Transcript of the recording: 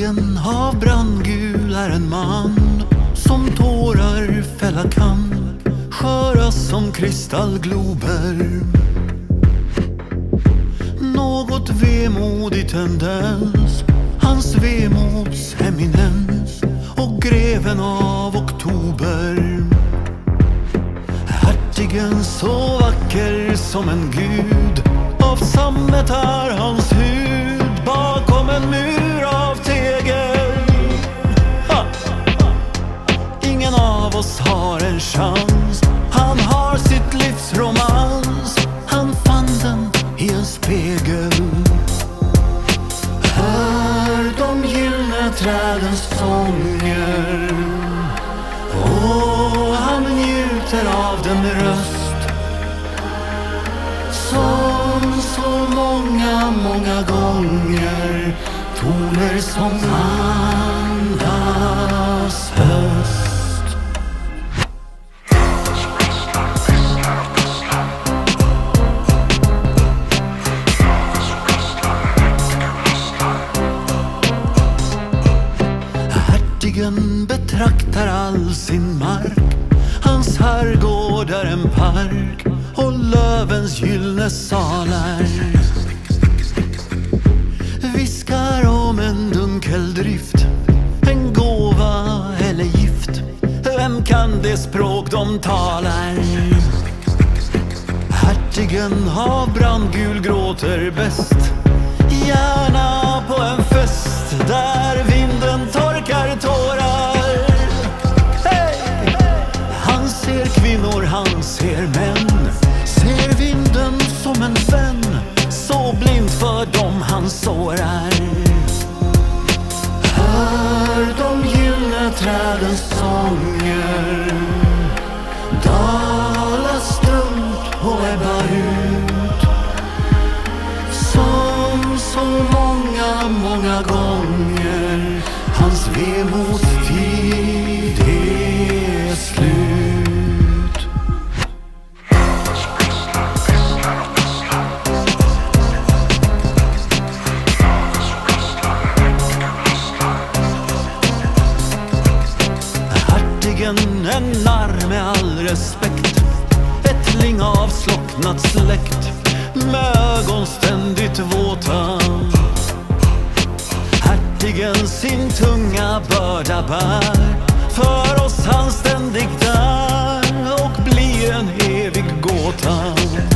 Hertigen av brandgul är en man som tårar fälla kan sköra som kristallglober. Något vemodig tendens hans vemods eminens och greven av oktober. Hertigen så vacker som en gud av sammet är hans hud. Chans Han har sitt livs romans. Han fann den i en spegel. Hör de gyllene trädens sånger och han njuter av den röst som så många, många gånger toner som han. Hertigen betraktar all sin mark. Hans herrgård är en park och lövens gyllne salar. Viskar om en dunkel drift En gåva eller gift. Vem kan det språk de talar? Hertigen av brandgul gråter bäst. Gärna på kvinnor, han ser män. Ser vinden som en vän. Så blind för dem han sårar Hör de gyllene trädens sånger. Dala stumt och ebbar ut. Som så många, många gånger. Hans vemodstid en narr med all respekt. Ättling av slocknat släkt med ögon ständigt våta Hertigen sin tunga börda bär. För oss han ständigt där och blir en evig gåta.